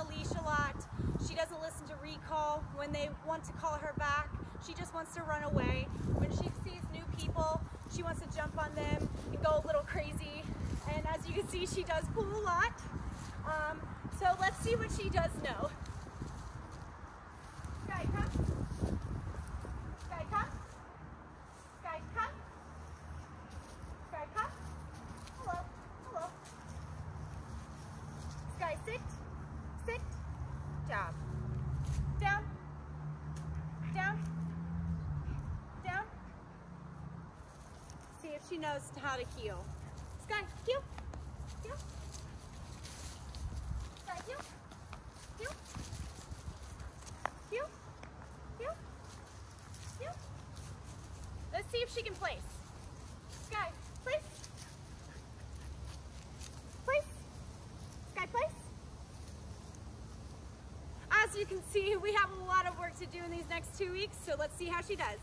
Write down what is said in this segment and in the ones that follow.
the leash a lot. She doesn't listen to recall when they want to call her back. She just wants to run away. When she sees new people, she wants to jump on them and go a little crazy. And as you can see, she does pull a lot. Um, so let's see what she does know. Skye, come. Skye, come. Skye, come. Skye, come. Hello. Hello. Skye, sit. Job. Down. Down. Down. See if she knows how to heel. Skye, heel. Heel. Skye, heel. Heel. Heel. Heel. Heel. Let's see if she can place. Skye, place. Place. Skye, place. As you can see, we have a lot of work to do in these next two weeks, so let's see how she does.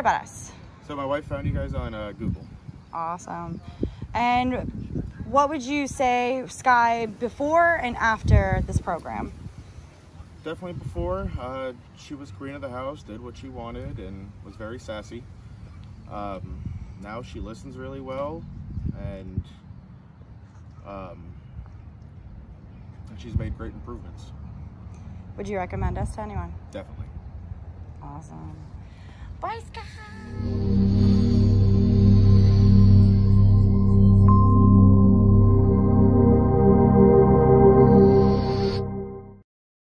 Hear about us? So my wife found you guys on uh, Google. Awesome. And what would you say, Skye, before and after this program? Definitely before, uh, she was queen of the house, did what she wanted, and was very sassy. Um, now she listens really well, and um, and she's made great improvements. Would you recommend us to anyone? Definitely. Awesome. Bye, Skye.